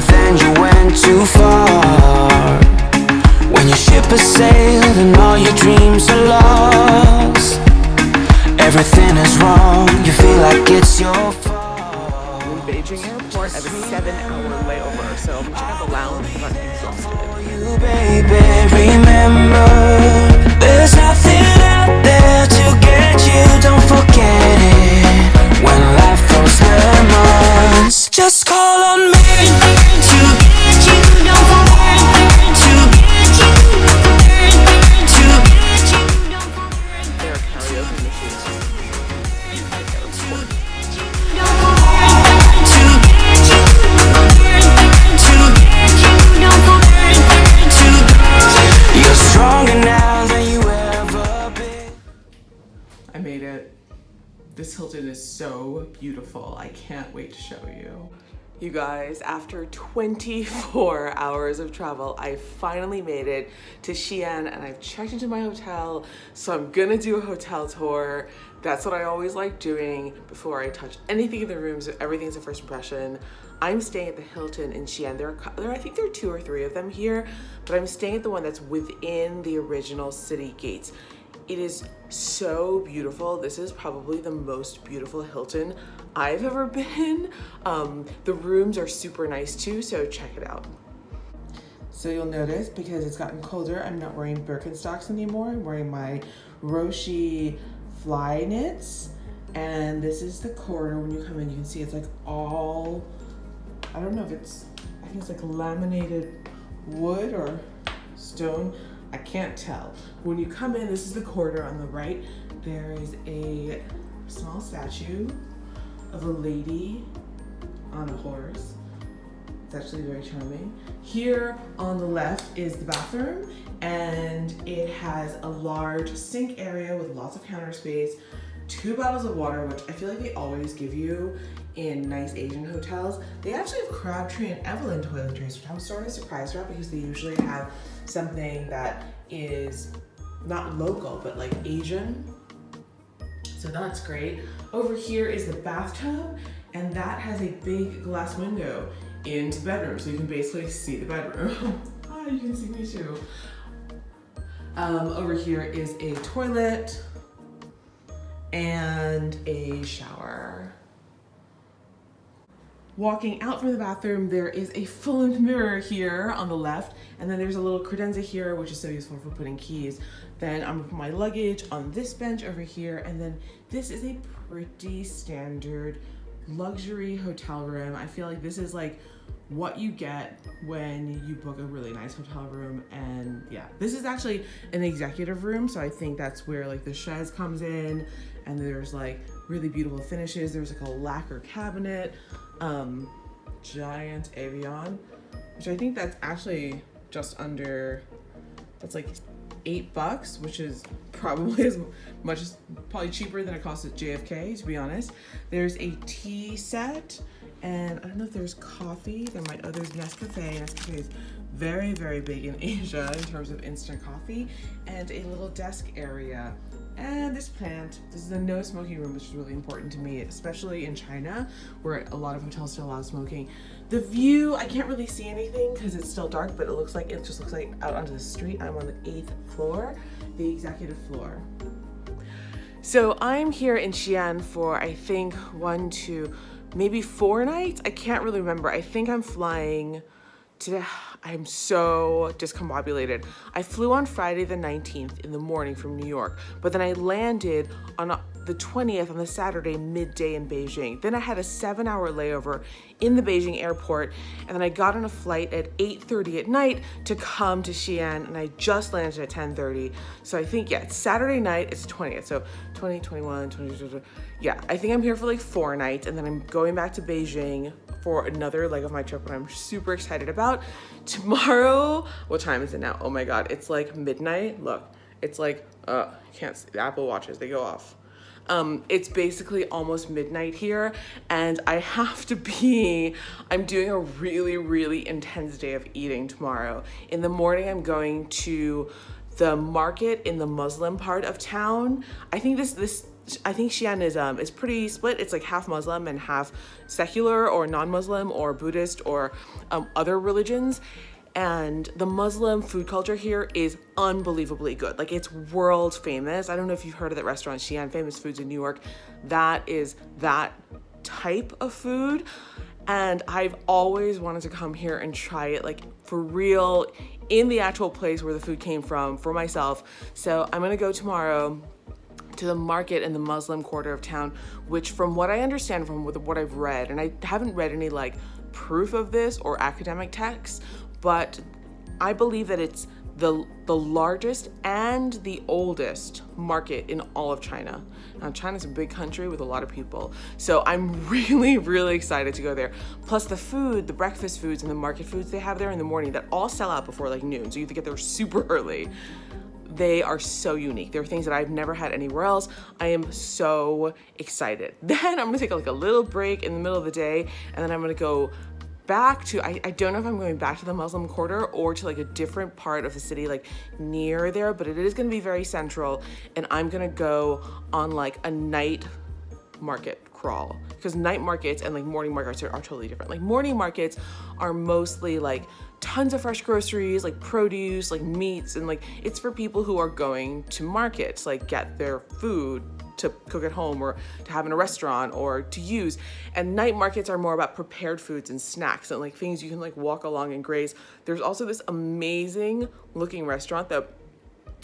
kept pushing on, but then you went too far. When your ship has sailed and all your dreams are lost, everything is wrong. You feel like it's your fault. In Beijing airport, I have a seven hour layover, so I'm check out the lounge, but I'm exhausted. You, baby, remember, there's nothing out there to get you. Don't forget it. When life throws lemons, so beautiful. I can't wait to show you. You guys, after 24 hours of travel, I finally made it to Xi'an and I've checked into my hotel. So I'm gonna do a hotel tour. That's what I always like doing before I touch anything in the rooms. Everything's a first impression. I'm staying at the Hilton in Xi'an. There are, there, I think there are two or three of them here, but I'm staying at the one that's within the original city gates. It is so beautiful. This is probably the most beautiful Hilton I've ever been. Um, the rooms are super nice too, so check it out. So you'll notice because it's gotten colder, I'm not wearing Birkenstocks anymore. I'm wearing my Roshe fly knits. And this is the corner when you come in, you can see it's like all, I don't know if it's, I think it's like laminated wood or stone. I can't tell. When you come in, this is the corridor on the right. There is a small statue of a lady on a horse. It's actually very charming. Here on the left is the bathroom, and it has a large sink area with lots of counter space, two bottles of water, which I feel like they always give you in nice Asian hotels. They actually have Crabtree and Evelyn toiletries, which I'm sort of surprised about because they usually have something that is not local, but like Asian. So that's great. Over here is the bathtub, and that has a big glass window into the bedroom, so you can basically see the bedroom. ah, you can see me too. Um, over here is a toilet and a shower. Walking out from the bathroom, there is a full length mirror here on the left, and then there's a little credenza here, which is so useful for putting keys. Then I'm gonna put my luggage on this bench over here, and then this is a pretty standard luxury hotel room. I feel like this is like what you get when you book a really nice hotel room and yeah this is actually an executive room so i think that's where like the chaise comes in and there's like really beautiful finishes there's like a lacquer cabinet um giant Evian which i think that's actually just under that's like eight bucks which is probably as much as probably cheaper than it costs at jfk to be honest there's a tea set and I don't know if there's coffee. There might, oh, there's Nescafe. Nescafe is very, very big in Asia in terms of instant coffee, and a little desk area. And this plant, this is a no smoking room, which is really important to me, especially in China, where a lot of hotels still allow smoking. The view, I can't really see anything because it's still dark, but it looks like, it just looks like out onto the street. I'm on the eighth floor, the executive floor. So I'm here in Xi'an for I think one, two, maybe four nights. I can't really remember. I think I'm flying today. I'm so discombobulated. I flew on Friday the 19th in the morning from New York, but then I landed on the 20th on the Saturday midday in Beijing. Then I had a seven hour layover in the Beijing airport, and then I got on a flight at 8.30 at night to come to Xi'an, and I just landed at 10.30. So I think, yeah, it's Saturday night, it's 20th. So 20, 21, 20, yeah, I think I'm here for like four nights, and then I'm going back to Beijing for another leg of my trip, what I'm super excited about. Tomorrow, what time is it now? Oh my God, it's like midnight. Look, it's like, uh, can't see, the Apple Watches, they go off. Um, it's basically almost midnight here, and I have to be. I'm doing a really, really intense day of eating tomorrow. In the morning, I'm going to the market in the Muslim part of town. I think this this I think Xi'an is um is pretty split. It's like half Muslim and half secular or non-Muslim or Buddhist or um, other religions. And the Muslim food culture here is unbelievably good. Like it's world famous. I don't know if you've heard of that restaurant Xi'an Famous Foods in New York. That is that type of food. And I've always wanted to come here and try it like for real in the actual place where the food came from for myself. So I'm gonna go tomorrow to the market in the Muslim quarter of town, which from what I understand from what I've read, and I haven't read any like proof of this or academic texts, but I believe that it's the, the largest and the oldest market in all of China. Now, China's a big country with a lot of people. So I'm really, really excited to go there. Plus the food, the breakfast foods and the market foods they have there in the morning that all sell out before like noon. So you have to get there super early they are so unique. There are things that I've never had anywhere else. I am so excited. Then I'm gonna take like a little break in the middle of the day and then I'm gonna go back to, I, I don't know if I'm going back to the Muslim quarter or to like a different part of the city, like near there, but it is gonna be very central and I'm gonna go on like a night market crawl because night markets and like morning markets are, are totally different. Like morning markets are mostly like tons of fresh groceries, like produce, like meats, and like it's for people who are going to markets, like get their food to cook at home or to have in a restaurant or to use. And night markets are more about prepared foods and snacks and like things you can like walk along and graze. There's also this amazing looking restaurant that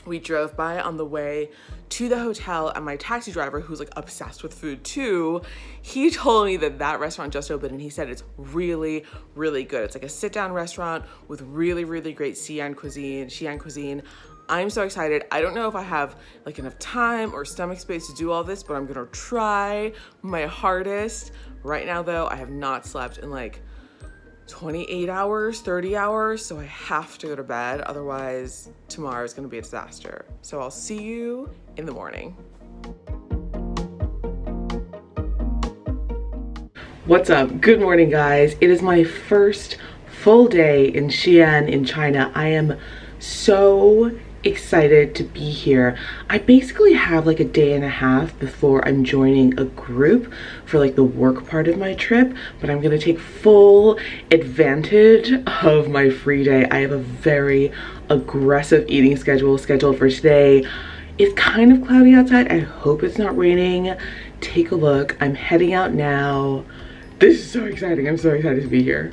we drove by on the way to the hotel and my taxi driver who's like obsessed with food too he told me that that restaurant just opened and he said it's really really good it's like a sit down restaurant with really really great Xi'an cuisine Xi'an cuisine I'm so excited. I don't know if I have like enough time or stomach space to do all this, but I'm gonna try my hardest. Right now though, I have not slept in like 28 hours, 30 hours, so I have to go to bed. Otherwise, tomorrow is gonna be a disaster. So I'll see you in the morning. What's up? Good morning, guys. It is my first full day in Xi'an in China. I am so excited to be here. I basically have like a day and a half before I'm joining a group for like the work part of my trip, but I'm gonna take full advantage of my free day. I have a very aggressive eating schedule scheduled for today. It's kind of cloudy outside. I hope it's not raining. Take a look. I'm heading out now. This is so exciting. I'm so excited to be here.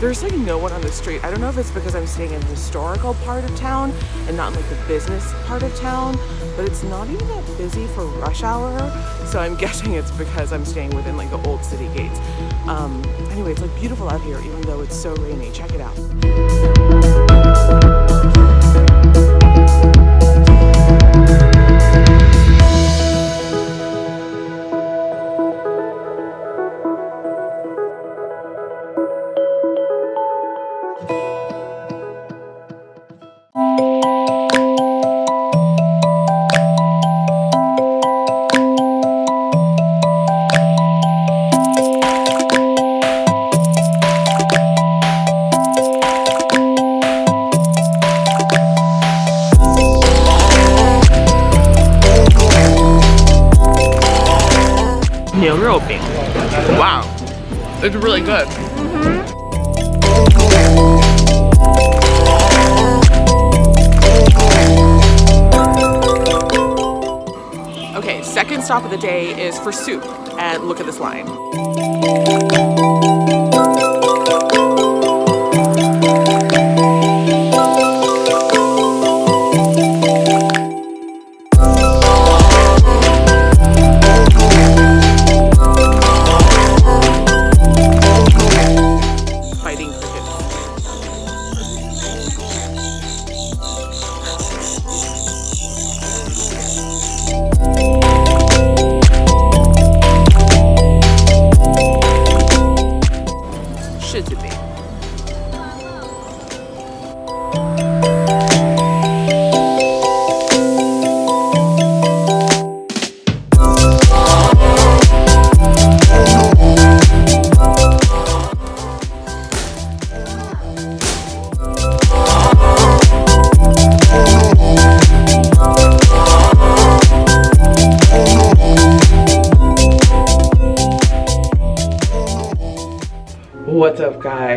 There's like no one on the street. I don't know if it's because I'm staying in the historical part of town and not in like the business part of town, but it's not even that busy for rush hour. So I'm guessing it's because I'm staying within like the old city gates. Um, anyway, it's like beautiful out here, even though it's so rainy. Check it out. It's really good. Mm -hmm. Okay, second stop of the day is for soup. And look at this line.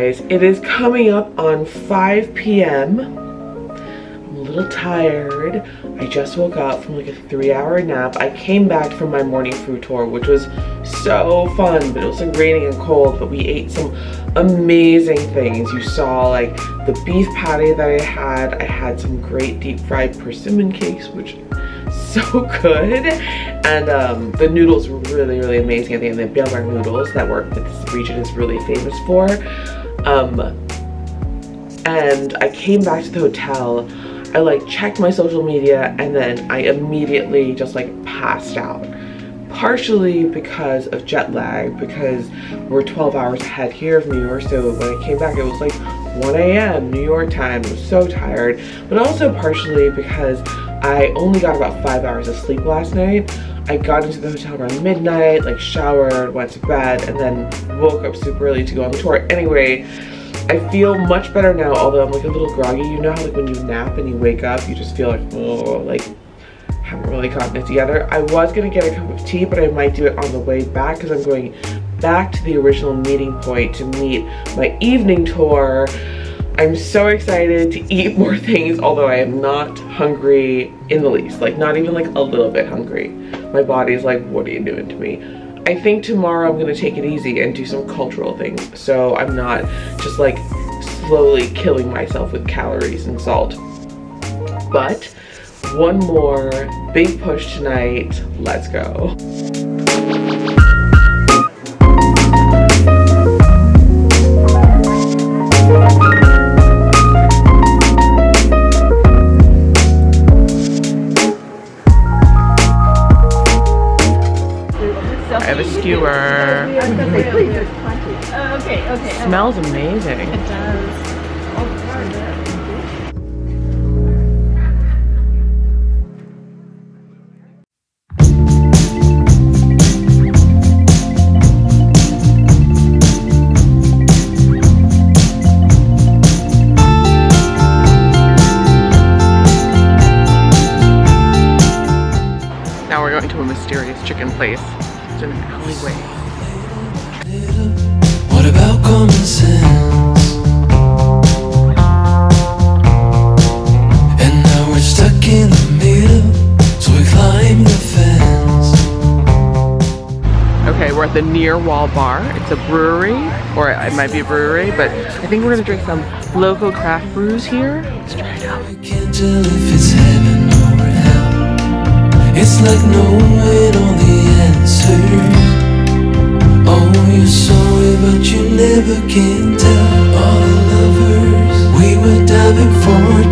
It is coming up on 5 p.m. I'm a little tired. I just woke up from like a three hour nap. I came back from my morning food tour, which was so fun, but it was like raining and cold, but we ate some amazing things. You saw like the beef patty that I had. I had some great deep fried persimmon cakes, which so good. And um, the noodles were really, really amazing the end. The biang biang noodles that work that this region is really famous for. Um, and I came back to the hotel. I like checked my social media and then I immediately just like passed out. Partially because of jet lag, because we're 12 hours ahead here of New York. So when I came back, it was like 1 a.m. New York time. I was so tired, but also partially because I only got about five hours of sleep last night. I got into the hotel around midnight, like showered, went to bed, and then woke up super early to go on the tour. Anyway, I feel much better now, although I'm like a little groggy. You know how like when you nap and you wake up, you just feel like, oh, like haven't really gotten it together. I was gonna get a cup of tea, but I might do it on the way back because I'm going back to the original meeting point to meet my evening tour I'm so excited to eat more things, although I am not hungry in the least, like not even like a little bit hungry. My body's like, what are you doing to me? I think tomorrow I'm gonna take it easy and do some cultural things. So I'm not just like slowly killing myself with calories and salt. But one more big push tonight, let's go. It's a brewery, or it might be a brewery, but I think we're gonna drink some local craft brews here. Let's try it out. It's like knowing all the answers Oh, you're sorry, but you never can tell All the lovers we were diving for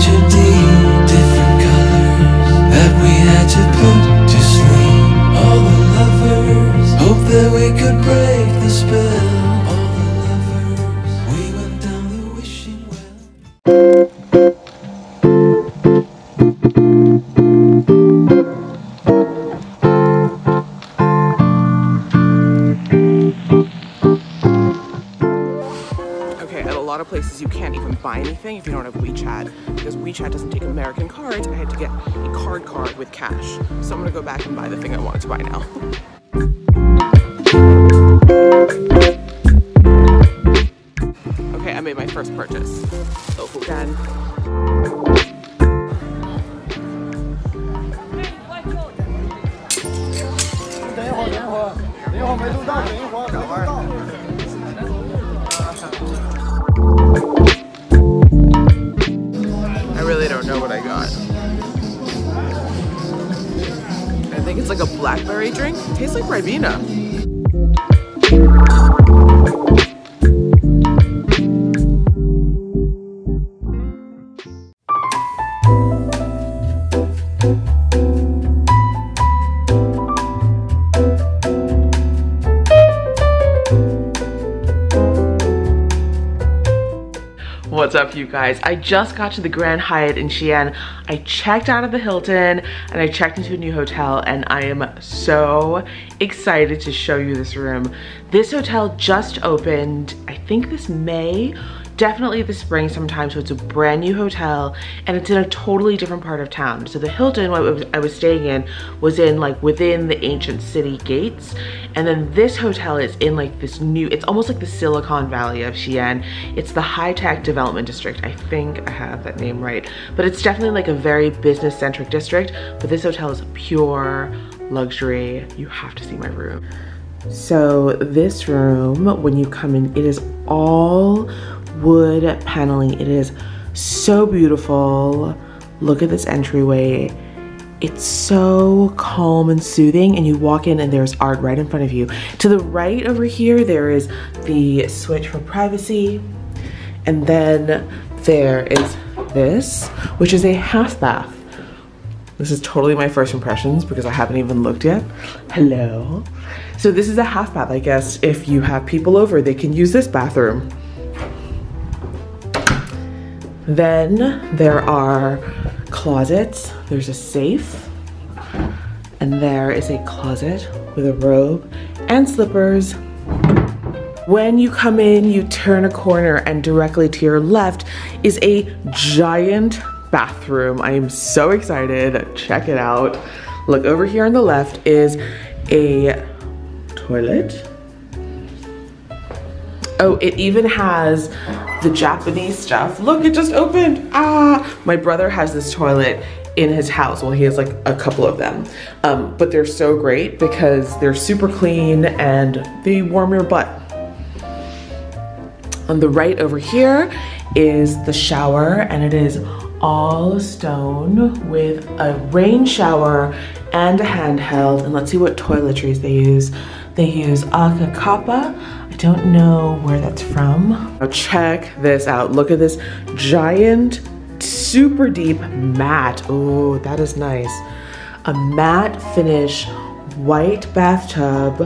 Different colors that we had to put to sleep All the lovers hope that we could break the wishing well places you can't even buy anything if you don't have WeChat because WeChat doesn't take American cards. I had to get a card card with cash. So I'm gonna go back and buy the thing I wanted to buy now. I think it's like a blackberry drink. Tastes like Ribena. Guys? I just got to the Grand Hyatt in Xi'an. I checked out of the Hilton and I checked into a new hotel and I am so excited to show you this room. This hotel just opened, I think this May, definitely the spring sometime, so it's a brand new hotel and it's in a totally different part of town. So the Hilton I was, I was staying in was in like within the ancient city gates. And then this hotel is in like this new, it's almost like the Silicon Valley of Xi'an. It's the high-tech development district. I think I have that name right. But it's definitely like a very business-centric district. But this hotel is pure luxury. You have to see my room. So this room, when you come in, it is all wood paneling. It is so beautiful. Look at this entryway. It's so calm and soothing and you walk in and there's art right in front of you. To the right over here, there is the switch for privacy. And then there is this, which is a half bath. This is totally my first impressions because I haven't even looked yet. Hello. So this is a half bath, I guess. If you have people over, they can use this bathroom. Then there are closets. There's a safe. And there is a closet with a robe and slippers. When you come in, you turn a corner and directly to your left is a giant bathroom. I am so excited. Check it out. Look over here on the left is a toilet. Oh, it even has the Japanese stuff. Look, it just opened. Ah, my brother has this toilet in his house. Well, he has like a couple of them. Um, but they're so great because they're super clean and they warm your butt. On the right over here is the shower and it is all stone with a rain shower and a handheld. And let's see what toiletries they use. They use Acca Kappa. Don't know where that's from. Now check this out. Look at this giant, super deep mat. Oh, that is nice. A matte finish white bathtub,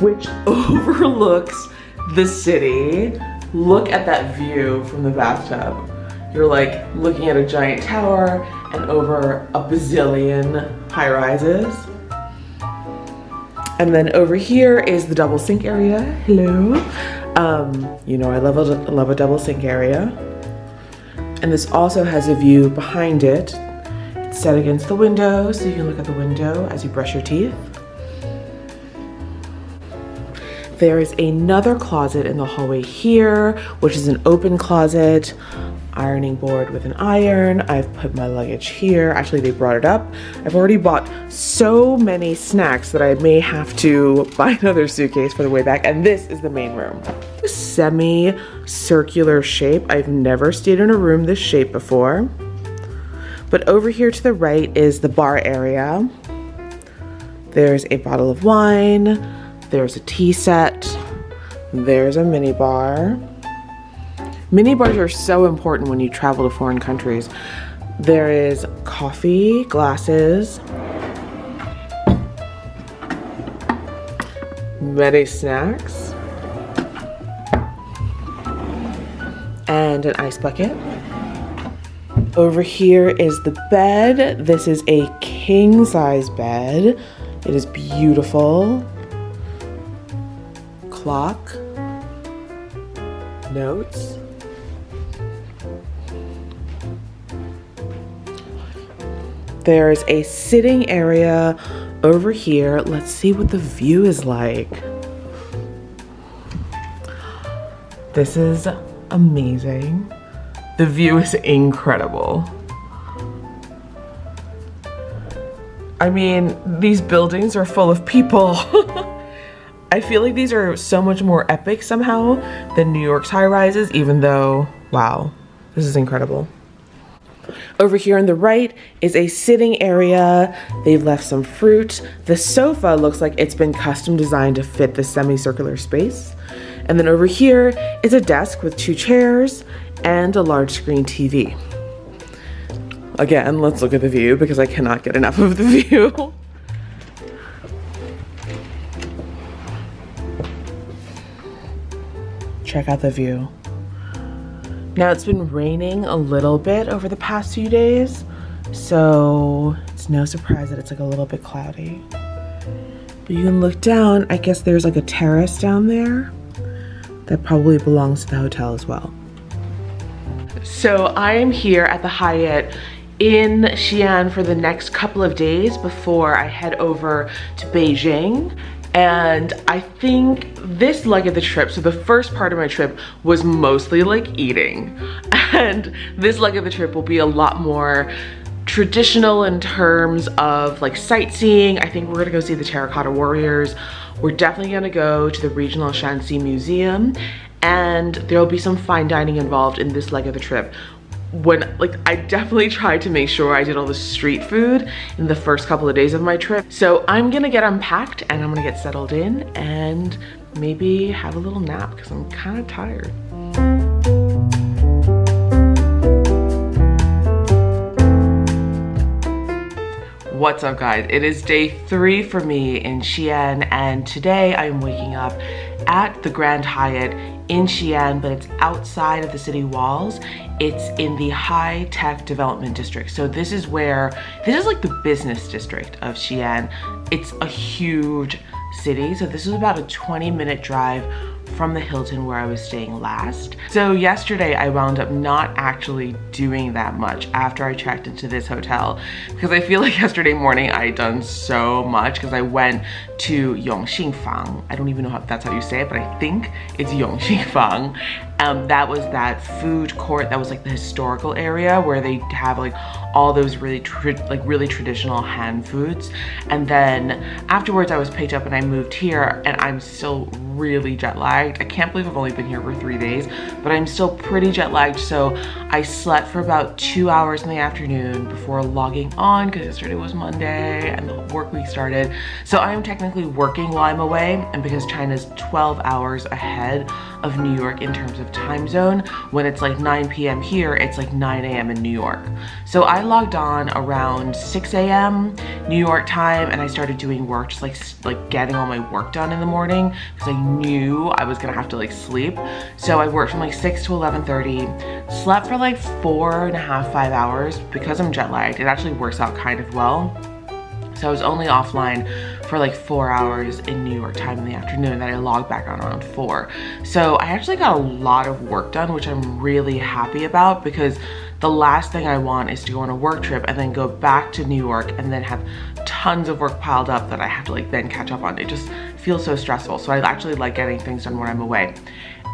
which overlooks the city. Look at that view from the bathtub. You're like looking at a giant tower and over a bazillion high rises. And then over here is the double sink area. Hello. Um, you know, I love a, love a double sink area. And this also has a view behind it. It's set against the window, so you can look at the window as you brush your teeth. There is another closet in the hallway here, which is an open closet ironing board with an iron. I've put my luggage here. Actually, they brought it up. I've already bought so many snacks that I may have to buy another suitcase for the way back. And this is the main room. Semi-circular shape. I've never stayed in a room this shape before. But over here to the right is the bar area. There's a bottle of wine. There's a tea set. There's a mini bar. Mini bars are so important when you travel to foreign countries. There is coffee, glasses, many snacks, and an ice bucket. Over here is the bed. This is a king size bed. It is beautiful. Clock. Notes. There's a sitting area over here. Let's see what the view is like. This is amazing. The view is incredible. I mean, these buildings are full of people. I feel like these are so much more epic somehow than New York's high rises, even though, wow, this is incredible. Over here on the right is a sitting area. They've left some fruit. The sofa looks like it's been custom designed to fit the semicircular space. And then over here is a desk with two chairs and a large screen TV. Again, let's look at the view because I cannot get enough of the view. Check out the view. Now it's been raining a little bit over the past few days, so it's no surprise that it's like a little bit cloudy. But you can look down, I guess there's like a terrace down there that probably belongs to the hotel as well. So I am here at the Hyatt in Xi'an for the next couple of days before I head over to Beijing. And I think this leg of the trip, so the first part of my trip was mostly like eating. And this leg of the trip will be a lot more traditional in terms of like sightseeing. I think we're gonna go see the Terracotta Warriors. We're definitely gonna go to the Regional Shaanxi Museum and there'll be some fine dining involved in this leg of the trip when like I definitely tried to make sure I did all the street food in the first couple of days of my trip. So I'm gonna get unpacked and I'm gonna get settled in and maybe have a little nap because I'm kind of tired. What's up guys? It is day three for me in Xi'an and today I am waking up at the Grand Hyatt in Xi'an, but it's outside of the city walls. It's in the high tech development district. So this is where, this is like the business district of Xi'an. It's a huge city. So this is about a 20 minute drive from the Hilton where I was staying last. So yesterday I wound up not actually doing that much after I checked into this hotel because I feel like yesterday morning I done so much because I went to Yongxing Fang. I don't even know if that's how you say it, but I think it's Yongxing Fang. Um, that was that food court that was like the historical area where they have like all those really like really traditional Han foods. And then afterwards I was picked up and I moved here and I'm still really jet lagged. I can't believe I've only been here for three days but I'm still pretty jet lagged. So I slept for about two hours in the afternoon before logging on because yesterday was Monday and the work week started. So I am technically working while I'm away and because China's 12 hours ahead of New York in terms of time zone. When it's like 9 p.m. here, it's like 9 a.m. in New York. So I logged on around 6 a.m. New York time and I started doing work, just like, like getting all my work done in the morning because I knew I was gonna have to like sleep. So I worked from like 6 to 11.30, slept for like four and a half, five hours because I'm jet lagged. It actually works out kind of well. So I was only offline for like four hours in New York time in the afternoon that I logged back on around four. So I actually got a lot of work done, which I'm really happy about because the last thing I want is to go on a work trip and then go back to New York and then have tons of work piled up that I have to like then catch up on. It just feels so stressful. So I actually like getting things done when I'm away.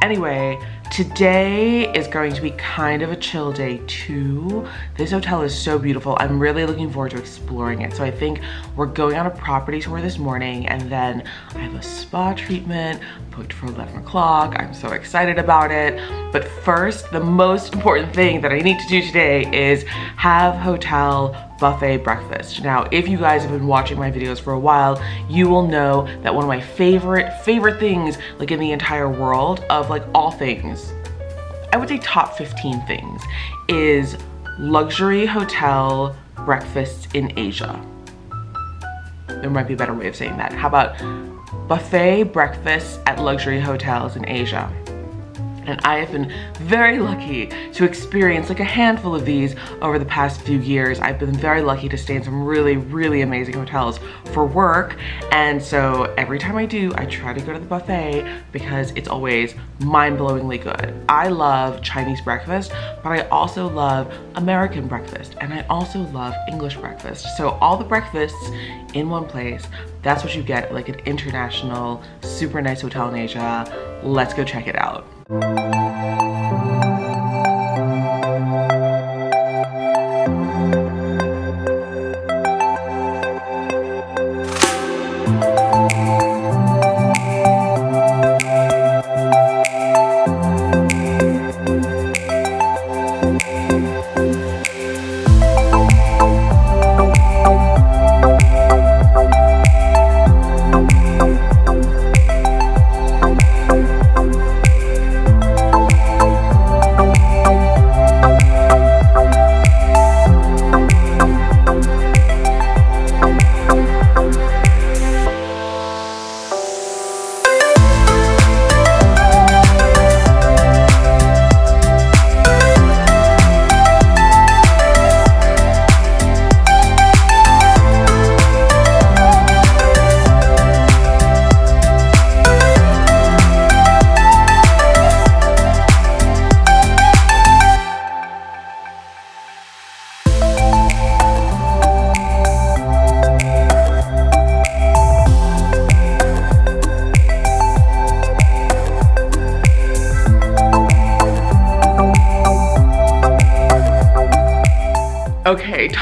Anyway, today is going to be kind of a chill day too. This hotel is so beautiful. I'm really looking forward to exploring it. So I think we're going on a property tour this morning and then I have a spa treatment booked for 11 o'clock. I'm so excited about it. But first, the most important thing that I need to do today is have hotel buffet breakfast. Now, if you guys have been watching my videos for a while, you will know that one of my favorite, favorite things like in the entire world of like all things, I would say top 15 things, is luxury hotel breakfasts in Asia. There might be a better way of saying that. How about buffet breakfasts at luxury hotels in Asia? And I have been very lucky to experience like a handful of these over the past few years. I've been very lucky to stay in some really, really amazing hotels for work. And so every time I do, I try to go to the buffet because it's always mind-blowingly good. I love Chinese breakfast, but I also love American breakfast and I also love English breakfast. So all the breakfasts in one place, that's what you get like an international, super nice hotel in Asia. Let's go check it out. Okay,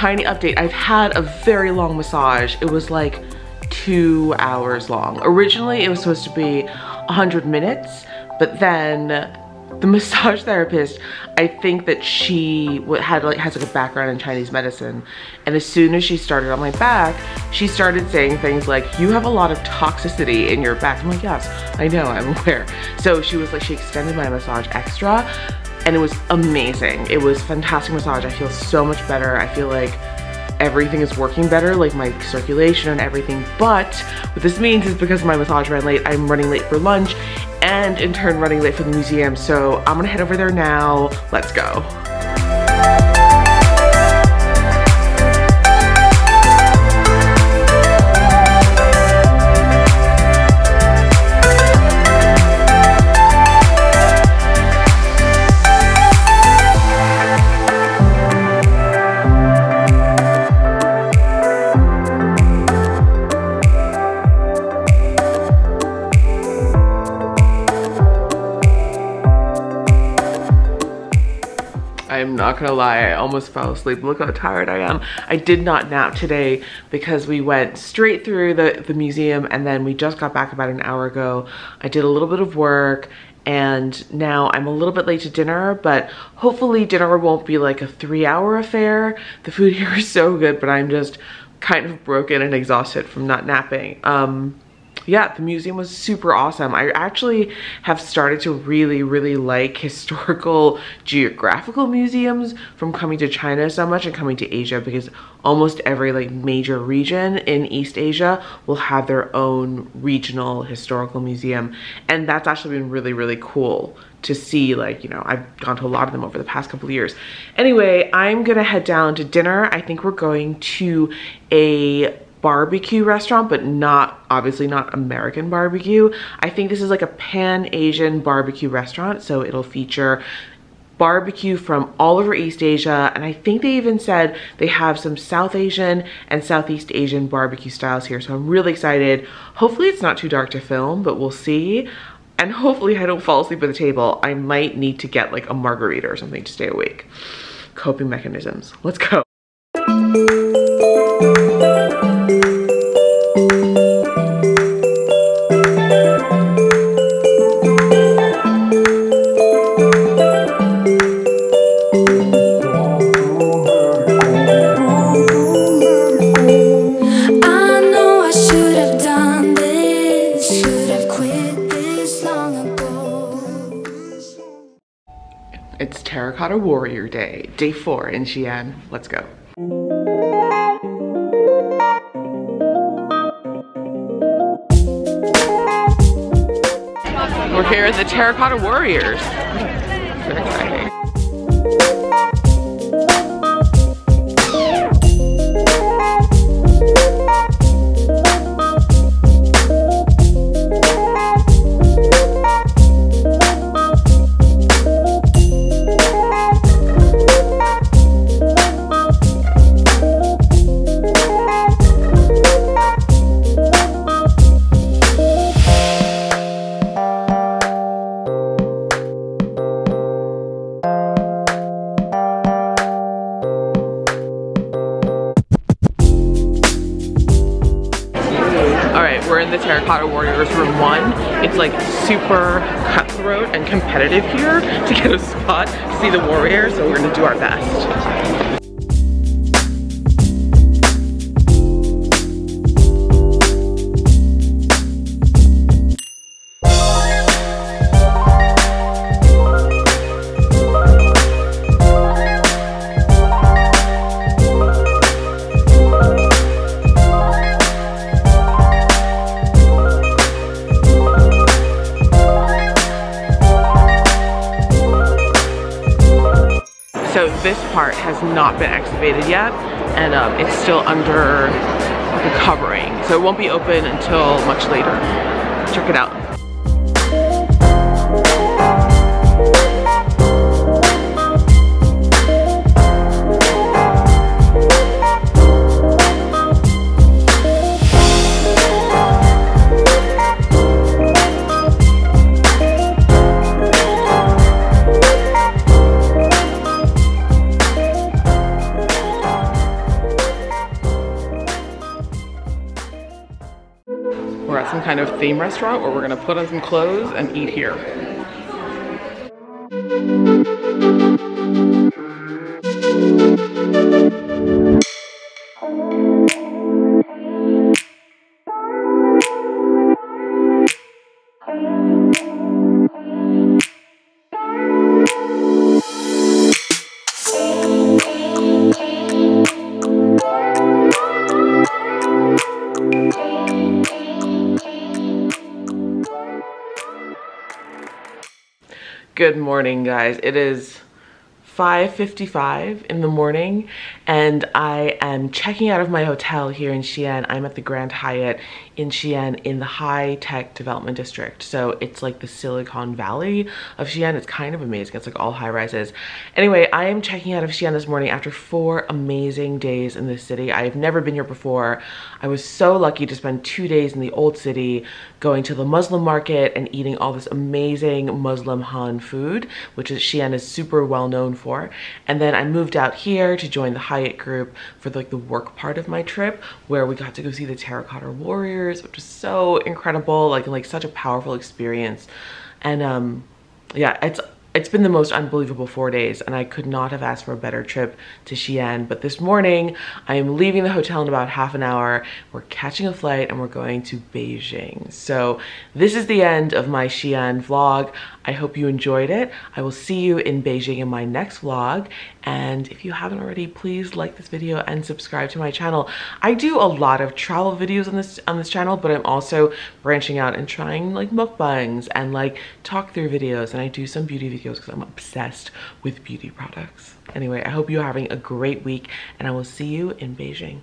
tiny update. I've had a very long massage. It was like two hours long. Originally, it was supposed to be 100 minutes, but then the massage therapist, I think that she had like has like a background in Chinese medicine. And as soon as she started on my back, she started saying things like, you have a lot of toxicity in your back. I'm like, yes, I know, I'm aware. So she was like, she extended my massage extra and it was amazing. It was fantastic massage. I feel so much better. I feel like everything is working better, like my circulation and everything. But what this means is because my massage ran late, I'm running late for lunch and in turn running late for the museum. So I'm gonna head over there now. Let's go. Not gonna lie, I almost fell asleep. Look how tired I am. I did not nap today because we went straight through the, the museum and then we just got back about an hour ago. I did a little bit of work and now I'm a little bit late to dinner, but hopefully dinner won't be like a three hour affair. The food here is so good, but I'm just kind of broken and exhausted from not napping. Um, yeah, the museum was super awesome. I actually have started to really, really like historical geographical museums from coming to China so much and coming to Asia because almost every like major region in East Asia will have their own regional historical museum. And that's actually been really, really cool to see like, you know, I've gone to a lot of them over the past couple of years. Anyway, I'm gonna head down to dinner. I think we're going to a barbecue restaurant, but not, obviously not American barbecue. I think this is like a pan-Asian barbecue restaurant, so it'll feature barbecue from all over East Asia. And I think they even said they have some South Asian and Southeast Asian barbecue styles here. So I'm really excited. Hopefully it's not too dark to film, but we'll see. And hopefully I don't fall asleep at the table. I might need to get like a margarita or something to stay awake. Coping mechanisms. Let's go. Day, four in Xi'an. Let's go. We're here at the Terracotta Warriors. Very exciting. Not been excavated yet and um, it's still under the covering. So it won't be open until much later. Check it out. Theme restaurant where we're gonna put on some clothes and eat here. Good morning, guys. It is 5.55 in the morning and I am checking out of my hotel here in Xi'an. I'm at the Grand Hyatt in Xi'an in the high tech development district. So it's like the Silicon Valley of Xi'an. It's kind of amazing. It's like all high rises. Anyway, I am checking out of Xi'an this morning after four amazing days in this city. I have never been here before. I was so lucky to spend two days in the old city going to the Muslim market and eating all this amazing Muslim Han food, which is Xi'an is super well known for for. And then I moved out here to join the Hyatt group for like the work part of my trip where we got to go see the Terracotta Warriors, which was so incredible, like like such a powerful experience. And um yeah, it's it's been the most unbelievable four days and I could not have asked for a better trip to Xi'an. But this morning, I am leaving the hotel in about half an hour. We're catching a flight and we're going to Beijing. So this is the end of my Xi'an vlog. I hope you enjoyed it. I will see you in Beijing in my next vlog. And if you haven't already, please like this video and subscribe to my channel. I do a lot of travel videos on this on this channel, but I'm also branching out and trying like mukbangs and like talk through videos. And I do some beauty videos because I'm obsessed with beauty products. Anyway, I hope you're having a great week and I will see you in Beijing.